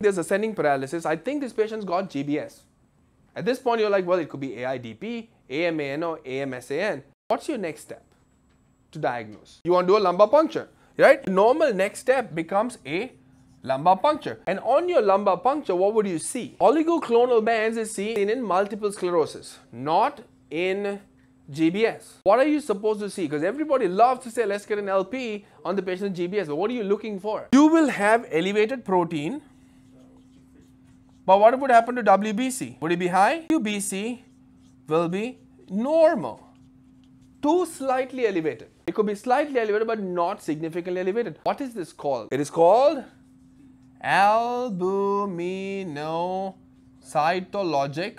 there's ascending paralysis. I think this patient's got GBS. At this point, you're like, well, it could be AIDP, AMAN, or AMSAN. What's your next step to diagnose? You want to do a lumbar puncture, right? Normal next step becomes a lumbar puncture. And on your lumbar puncture, what would you see? Oligoclonal bands is seen in multiple sclerosis, not in GBS. What are you supposed to see? Because everybody loves to say, let's get an LP on the patient's GBS. But what are you looking for? You will have elevated protein. But what would happen to WBC? Would it be high? WBC will be normal. Too slightly elevated. It could be slightly elevated but not significantly elevated. What is this called? It is called albuminocytologic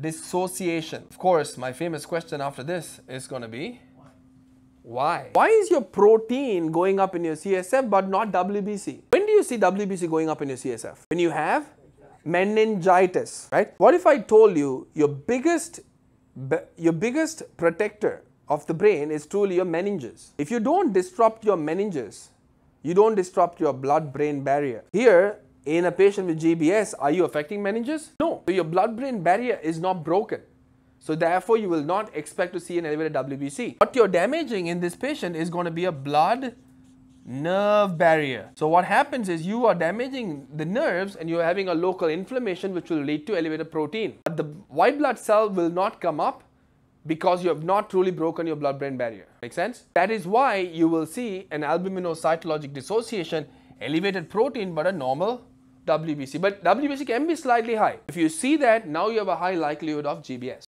dissociation. Of course, my famous question after this is going to be why? Why is your protein going up in your CSF but not WBC? You see WBC going up in your CSF? When you have meningitis, right? What if I told you your biggest your biggest protector of the brain is truly your meninges. If you don't disrupt your meninges, you don't disrupt your blood-brain barrier. Here, in a patient with GBS, are you affecting meninges? No. So your blood-brain barrier is not broken. So therefore, you will not expect to see an elevated WBC. What you're damaging in this patient is going to be a blood nerve barrier. So what happens is you are damaging the nerves and you're having a local inflammation which will lead to elevated protein. But the white blood cell will not come up because you have not truly broken your blood-brain barrier. Make sense? That is why you will see an albuminocytologic dissociation, elevated protein but a normal WBC. But WBC can be slightly high. If you see that, now you have a high likelihood of GBS.